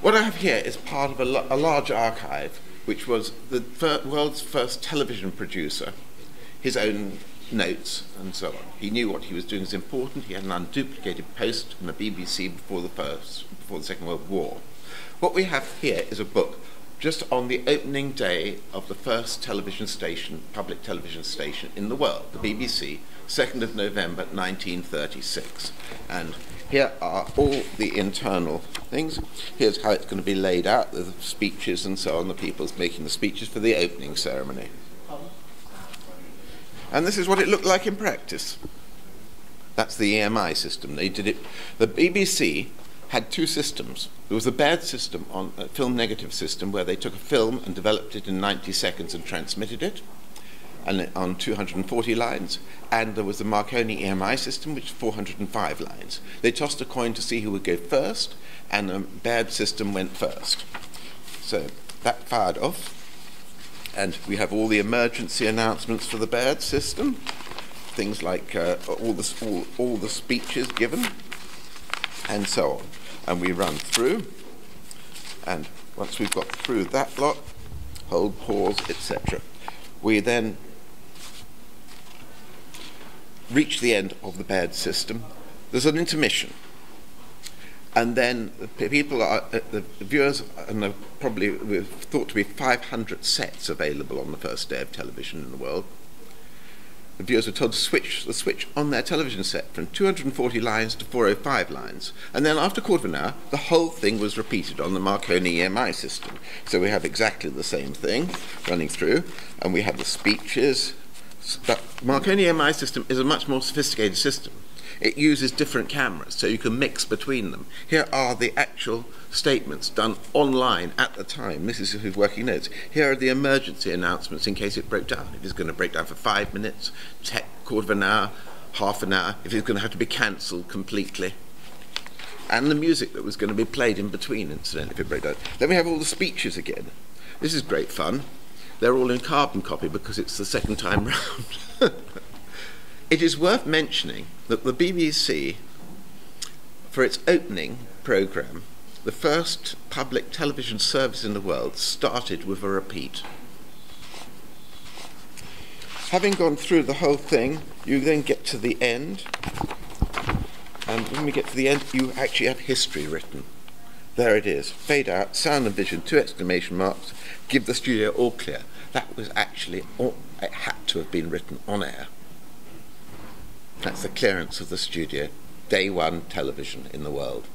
What I have here is part of a, a large archive, which was the fir- world's first television producer, his own notes and so on. He knew what he was doing was important. He had an unduplicated post in the BBC before the first, before the Second World War. What we have here is a book just on the opening day of the first television station, public television station in the world, the BBC, 2nd of November 1936. And here are all the internal things. Here's how it's going to be laid out, the speeches and so on, the people's making the speeches for the opening ceremony. And this is what it looked like in practice. That's the EMI system. They did it. The BBC had two systems. There was a Baird system, on a film negative system, where they took a film and developed it in 90 seconds and transmitted it on 240 lines, and there was the Marconi EMI system, which is 405 lines. They tossed a coin to see who would go first, and the Baird system went first. So that fired off, and we have all the emergency announcements for the Baird system, things like uh, all, the, all, all the speeches given, and so on. And we run through, and once we've got through that lot, hold, pause, etc. We then reach the end of the Baird system. There's an intermission. And then the people are, uh, the viewers, and probably we've thought to be 500 sets available on the first day of television in the world. The viewers were told to switch the switch on their television set from 240 lines to 405 lines. And then after a quarter of an hour, the whole thing was repeated on the Marconi EMI system. So we have exactly the same thing running through, and we have the speeches, but Marconi EMI system is a much more sophisticated system. It uses different cameras, so you can mix between them. Here are the actual statements done online at the time. This is who's working notes. Here are the emergency announcements in case it broke down. If it's going to break down for five minutes, ten, quarter of an hour, half an hour, if it's going to have to be cancelled completely. And the music that was going to be played in between, incidentally, if it broke down. Then we have all the speeches again. This is great fun. They're all in carbon copy because it's the second time round. it is worth mentioning that the BBC, for its opening programme, the first public television service in the world started with a repeat. Having gone through the whole thing, you then get to the end, and when we get to the end, you actually have history written. There it is. Fade out, sound and vision, two exclamation marks, give the studio all clear. That was actually, all, it had to have been written on air. That's the clearance of the studio. Day one television in the world.